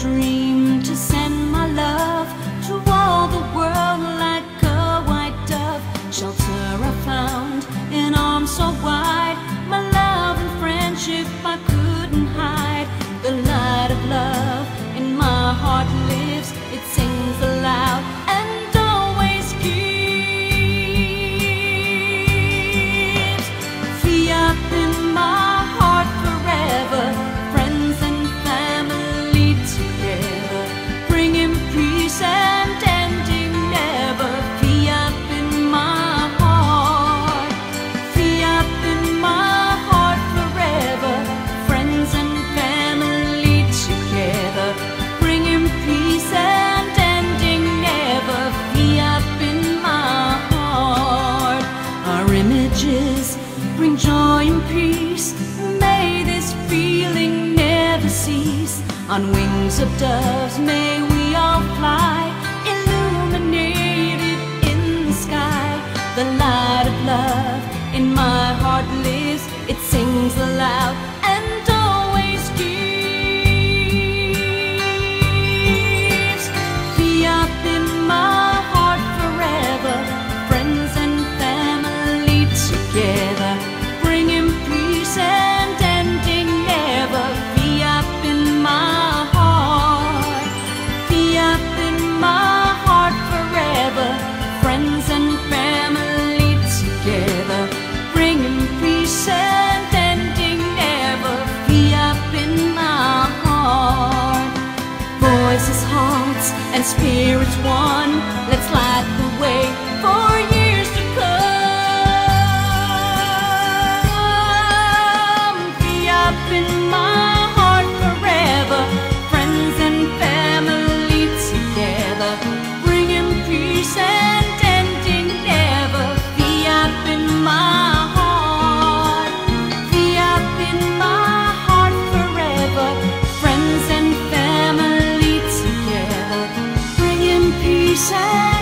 dream. bring joy and peace. May this feeling never cease. On wings of doves, may we all fly, illuminated in the sky. The light of love in my heart lives. and spirits one. Let said